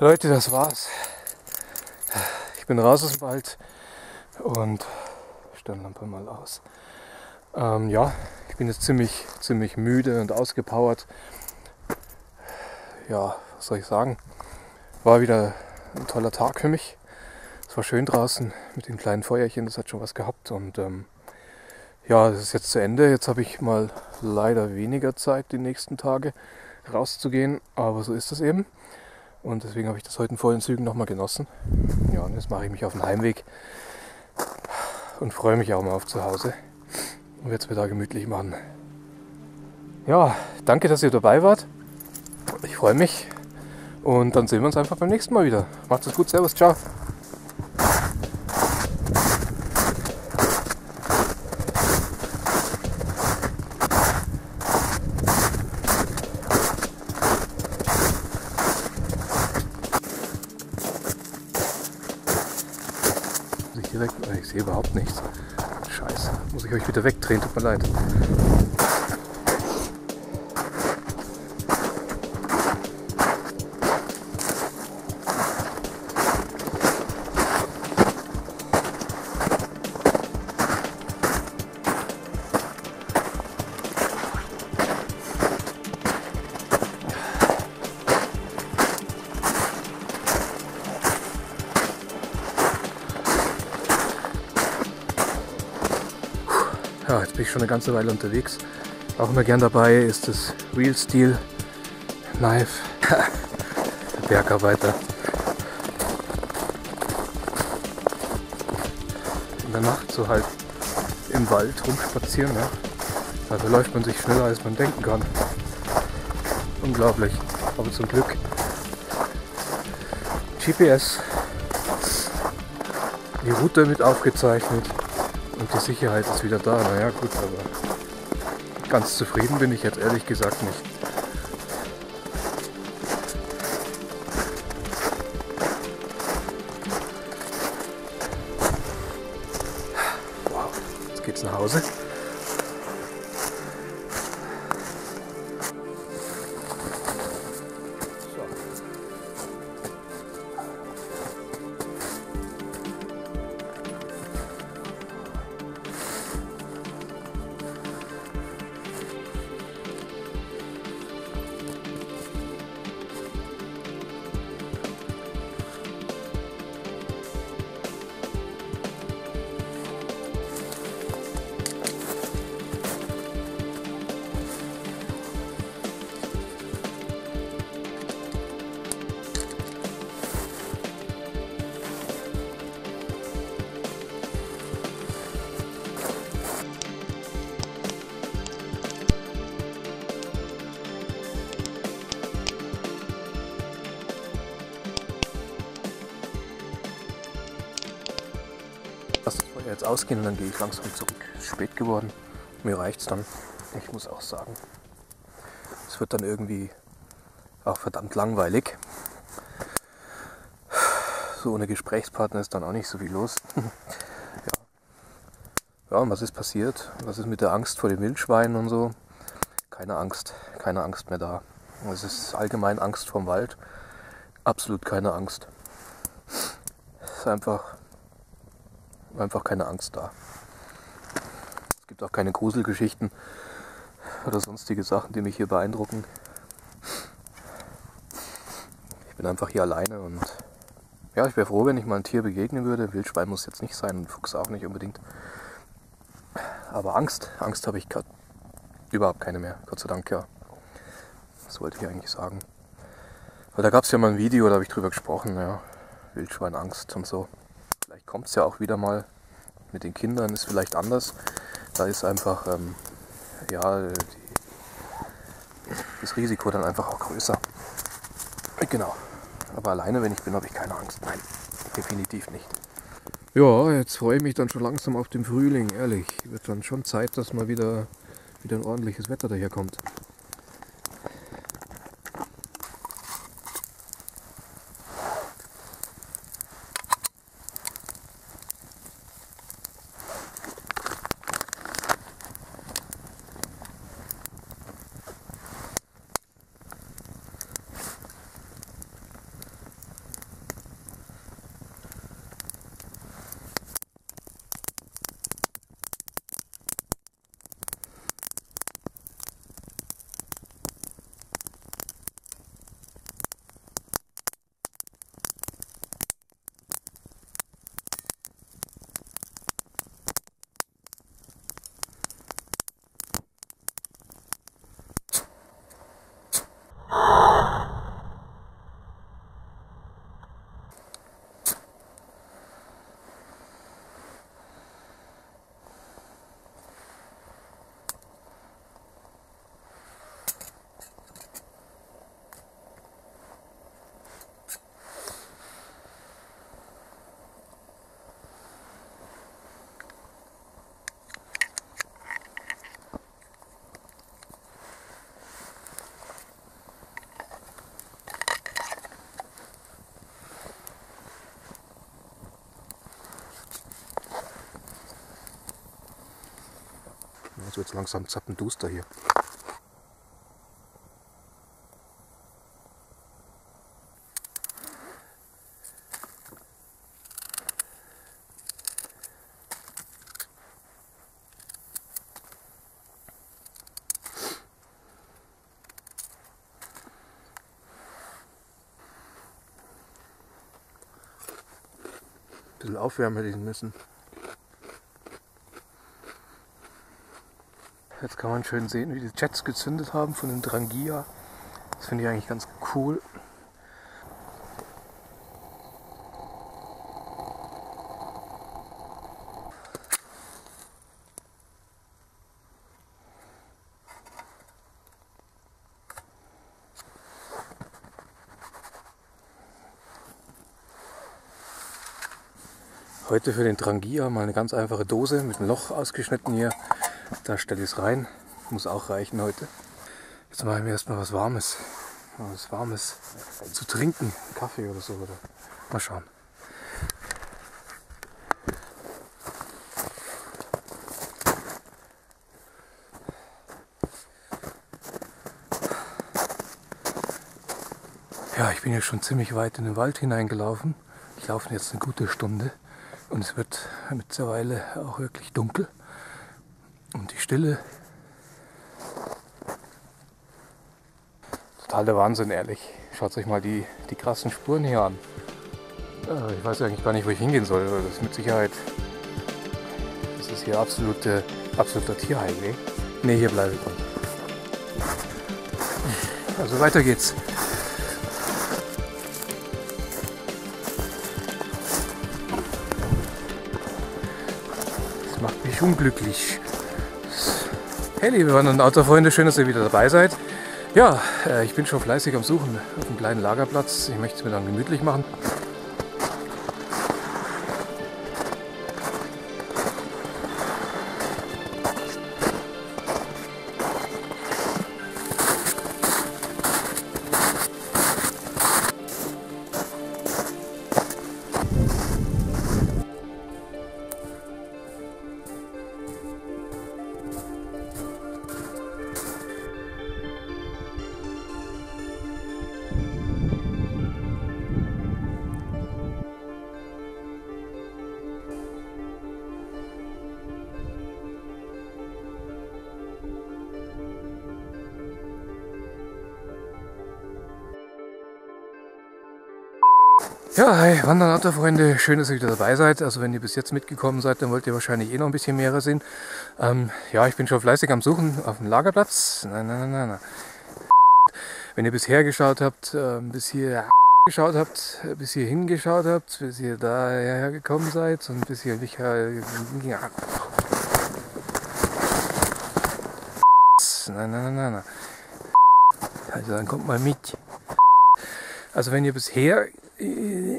Leute, das war's. Ich bin raus aus dem Wald und Stirnlampe mal aus. Ähm, ja, ich bin jetzt ziemlich, ziemlich müde und ausgepowert. Ja, was soll ich sagen? War wieder ein toller Tag für mich. Es war schön draußen mit dem kleinen Feuerchen, das hat schon was gehabt. Und ähm, ja, es ist jetzt zu Ende. Jetzt habe ich mal leider weniger Zeit, die nächsten Tage rauszugehen, aber so ist es eben. Und deswegen habe ich das heute in vollen Zügen nochmal genossen. Ja, und jetzt mache ich mich auf den Heimweg und freue mich auch mal auf zu Hause und werde es mir da gemütlich machen. Ja, danke, dass ihr dabei wart. Ich freue mich und dann sehen wir uns einfach beim nächsten Mal wieder. Macht es gut, Servus, ciao. Überhaupt nichts. Scheiße. Muss ich euch wieder wegdrehen, tut mir leid. Bin schon eine ganze Weile unterwegs. Auch immer gern dabei ist das Real Steel Knife. Der Bergarbeiter. In der Nacht so halt im Wald rumspazieren. Ja. Da verläuft man sich schneller als man denken kann. Unglaublich. Aber zum Glück GPS. Die Route mit aufgezeichnet. Und die Sicherheit ist wieder da. Naja gut, aber ganz zufrieden bin ich jetzt ehrlich gesagt nicht. Wow, jetzt geht's nach Hause. Jetzt ausgehen und dann gehe ich langsam zurück. Spät geworden. Mir reicht's dann. Ich muss auch sagen. Es wird dann irgendwie auch verdammt langweilig. So ohne Gesprächspartner ist dann auch nicht so viel los. ja. ja, und was ist passiert? Was ist mit der Angst vor den Wildschweinen und so? Keine Angst, keine Angst mehr da. Es ist allgemein Angst vorm Wald. Absolut keine Angst. Es ist einfach einfach keine Angst da. Es gibt auch keine Gruselgeschichten oder sonstige Sachen, die mich hier beeindrucken. Ich bin einfach hier alleine und ja, ich wäre froh, wenn ich mal ein Tier begegnen würde. Wildschwein muss jetzt nicht sein, und Fuchs auch nicht unbedingt. Aber Angst, Angst habe ich grad überhaupt keine mehr, Gott sei Dank, ja. Das wollte ich eigentlich sagen. Weil da gab es ja mal ein Video, da habe ich drüber gesprochen, ja. Wildschweinangst und so. Vielleicht kommt es ja auch wieder mal. Mit den Kindern ist vielleicht anders. Da ist einfach, ähm, ja, die, das Risiko dann einfach auch größer. Genau. Aber alleine, wenn ich bin, habe ich keine Angst. Nein, definitiv nicht. Ja, jetzt freue ich mich dann schon langsam auf den Frühling, ehrlich. Wird dann schon Zeit, dass mal wieder, wieder ein ordentliches Wetter daherkommt. Wird es langsam zappenduster hier. Ein bisschen aufwärmen hätte ich müssen. Jetzt kann man schön sehen, wie die Jets gezündet haben von dem Drangia. Das finde ich eigentlich ganz cool. Heute für den Drangia mal eine ganz einfache Dose mit einem Loch ausgeschnitten hier. Da stelle ich es rein. Muss auch reichen heute. Jetzt mache ich mir erstmal was Warmes. Was Warmes zu trinken. Kaffee oder so. Oder mal schauen. Ja, ich bin jetzt schon ziemlich weit in den Wald hineingelaufen. Ich laufe jetzt eine gute Stunde und es wird mittlerweile auch wirklich dunkel. Stille. Total der Wahnsinn, ehrlich. Schaut euch mal die, die krassen Spuren hier an. Äh, ich weiß eigentlich gar nicht, wo ich hingehen soll. Das ist mit Sicherheit. Das ist hier absolute, absoluter Tierheimweg. Ne, hier bleibe ich. Also weiter geht's. Das macht mich unglücklich. Hey liebe Wander- und Autofreunde, schön, dass ihr wieder dabei seid. Ja, äh, ich bin schon fleißig am Suchen auf einem kleinen Lagerplatz. Ich möchte es mir dann gemütlich machen. Ja, hi, Wandern Autofreunde, schön, dass ihr wieder dabei seid. Also wenn ihr bis jetzt mitgekommen seid, dann wollt ihr wahrscheinlich eh noch ein bisschen mehr sehen. Ähm, ja, ich bin schon fleißig am Suchen auf dem Lagerplatz. Nein, nein, nein, nein. Wenn ihr bisher geschaut habt, äh, bis hier geschaut habt, bis hier hingeschaut habt, bis ihr daher gekommen seid und bis ihr mich äh, ja. Nein, nein, nein, nein, nein. Also dann kommt mal mit. Also wenn ihr bisher äh,